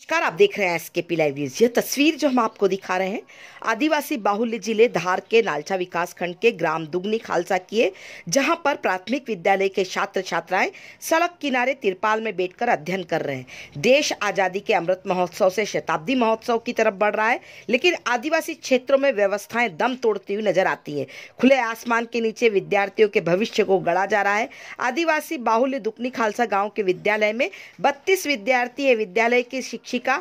नमस्कार, आप देख रहे हैं एसकेपी लाइव न्यूज़ यह तस्वीर जो हम आपको दिखा रहे हैं, आदिवासी बाहुल्य ज़िले धार के नालचा विकास खंड के ग्राम दुगनी खालसा की है, जहाँ पर प्राथमिक विद्यालय के छात्र छात्राएँ सड़क किनारे तिरपाल में बैठकर अध्ययन कर रहे हैं। देश आज़ादी के अमृत महोत्सव से शताब्दी महोत्सव की तरफ़ बढ़ रहा है, लेकिन आदिवासी क्षेत्रों में व्यवस्थाएँ दम तोड़ती हुई नज़र आती है। खुले आसमान के नीचे विद्यार्थियों के भविष्य को गढ़ा जा रहा है। आदिवासी बाहुल्य दुकनी खालसा गाँव के विद्यालय में बत्तीस विद्यार्थी विद्यालय की शिक्षिका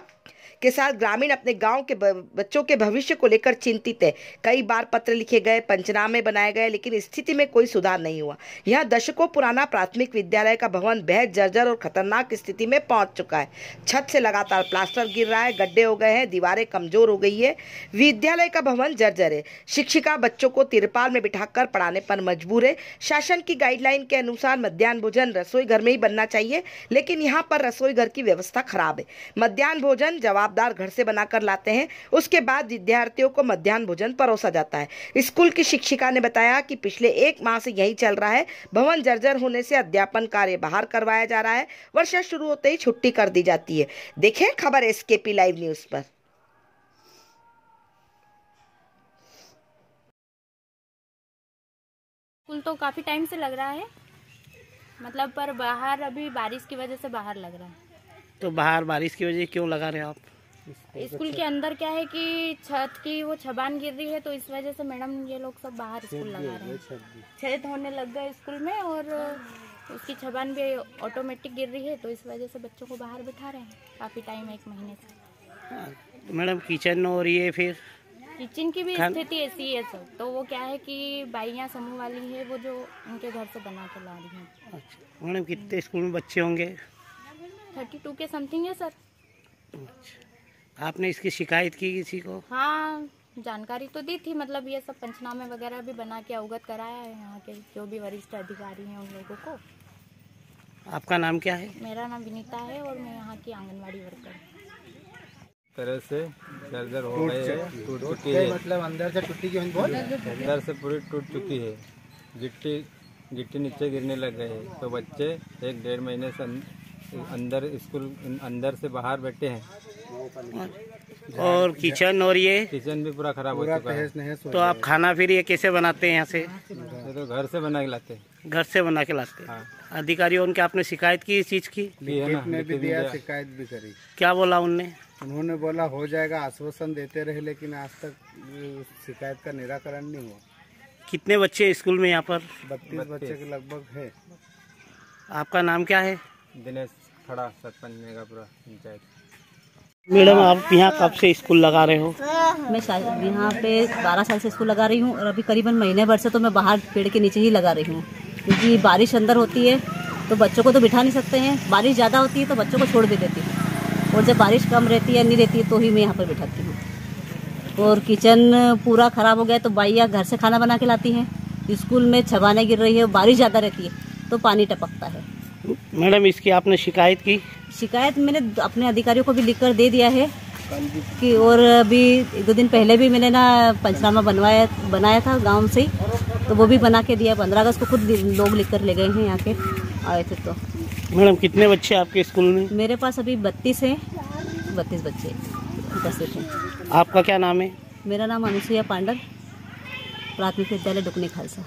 के साथ ग्रामीण अपने गाँव के बच्चों के भविष्य को लेकर चिंतित है। कई बार पत्र लिखे गए, पंचनामे बनाए गए, लेकिन स्थिति में कोई सुधार नहीं हुआ। यह दशकों पुराना प्राथमिक विद्यालय का भवन बेहद जर्जर और खतरनाक स्थिति में पहुँच चुका है। छत से लगातार प्लास्टर गिर रहा है, गड्ढे हो गए हैं, दीवारें कमज़ोर हो गई है। विद्यालय का भवन जर्जर है। शिक्षिका बच्चों को तिरपाल में बिठाकर पढ़ाने पर मजबूर है। शासन की गाइडलाइन के अनुसार मध्यान्ह भोजन रसोई घर में ही बनना चाहिए, लेकिन यहाँ पर रसोई घर की व्यवस्था खराब है। मध्यान्ह भोजन जवाबदार घर से बनाकर लाते हैं उसके बाद विद्यार्थियों को मध्यान्ह भोजन परोसा जाता है। स्कूल की शिक्षिका ने बताया कि पिछले एक माह से यही चल रहा है भवन जर्जर होने से अध्यापन कार्य बाहर करवाया जा रहा है वर्षा शुरू होते ही छुट्टी कर दी जाती है। देखें खबर एसकेपी लाइव न्यूज़ पर। स्कूल तो काफ़ी टाइम से लग रहा है मतलब पर बाहर अभी बारिश की वजह से बाहर लग रहा है। तो बाहर बारिश की वजह क्यों लगा रहे हो आप? स्कूल के अंदर क्या है कि छत की वो छबान गिर रही है तो इस वजह से मैडम ये लोग सब बाहर स्कूल लगा रहे हैं छेद होने लग गए स्कूल में और उसकी छबान भी ऑटोमेटिक गिर रही है तो इस वजह से बच्चों को बाहर बिठा रहे हैं। काफ़ी टाइम एक महीने से। तो मैडम किचन और ये फिर? किचन की भी स्थिति ऐसी है सर तो वो क्या है कि बाइयाँ समूह वाली है वो जो उनके घर से बना के ला रही हैं। अच्छा मैडम कितने स्कूल में बच्चे होंगे? थर्टी टू के समथिंग है सर। अच्छा। आपने इसकी शिकायत की किसी को? हाँ जानकारी तो दी थी मतलब ये सब पंचनामे वगैरह भी बना के अवगत कराया है यहाँ के जो भी वरिष्ठ अधिकारी हैं उन लोगों को। आपका नाम क्या है? मेरा नाम विनीता है और मैं यहाँ की आंगनबाड़ी वर्कर हूँ। तरह से जर्जर हो गए हैं टूट चुकी है। मतलब अंदर से टूटी बोल अंदर से। पूरी टूट चुकी है। गिट्टी गिट्टी नीचे गिरने लग गए हैं। तो बच्चे एक डेढ़ महीने से अं- अंदर स्कूल अंदर से बाहर बैठे हैं। और किचन और ये? किचन भी पूरा खराब हो चुका है। तो आप खाना फिर ये कैसे बनाते हैं यहाँ से? तो घर से बना के लाते हैं। घर से बना के लाते हैं? हाँ। अधिकारियों उनके आपने शिकायत की इस चीज़ की? की है भी दिया शिकायत भी करी। क्या बोला उनने? उन्होंने बोला हो जाएगा आश्वासन देते रहे लेकिन आज तक शिकायत का निराकरण नहीं हुआ। कितने बच्चे स्कूल में यहाँ पर? बत्तीस। बच्चे के लगभग है। आपका नाम क्या है? दिनेश। खड़ा सरपंच मेगापुरा पंचायत। मैडम आप यहाँ कब से स्कूल लगा रहे हो? मैं शायद यहाँ पे 12 साल से स्कूल लगा रही हूँ और अभी करीबन महीने भर से तो मैं बाहर पेड़ के नीचे ही लगा रही हूँ। क्योंकि बारिश अंदर होती है तो बच्चों को तो बिठा नहीं सकते हैं। बारिश ज़्यादा होती है तो बच्चों को छोड़ भी देती हूँ। और जब बारिश कम रहती है नहीं रहती है तो ही मैं यहाँ पर बिठाती हूँ। और किचन पूरा ख़राब हो गया तो बाइया घर से खाना बना के लाती हैं। स्कूल में छबाने गिर रही है बारिश ज़्यादा रहती है तो पानी टपकता है। मैडम इसकी आपने शिकायत की? शिकायत मैंने अपने अधिकारियों को भी लिख कर दे दिया है कि और अभी दो दिन पहले भी मैंने ना पंचनामा बनवाया बनाया था गाँव से ही तो वो भी बना के दिया। पंद्रह अगस्त को खुद लोग लिख कर ले गए हैं यहाँ के आए थे तो। मैडम कितने बच्चे आपके स्कूल में? मेरे पास अभी बत्तीस हैं बत्तीस बच्चे उपस्थित हैं। आपका क्या नाम है? मेरा नाम अनुसुईया पांडर प्राथमिक विद्यालय डुकनी खालसा।